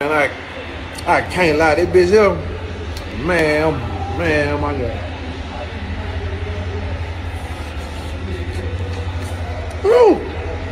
And I, I can't lie, this bitch here, man, oh, man, oh, my God.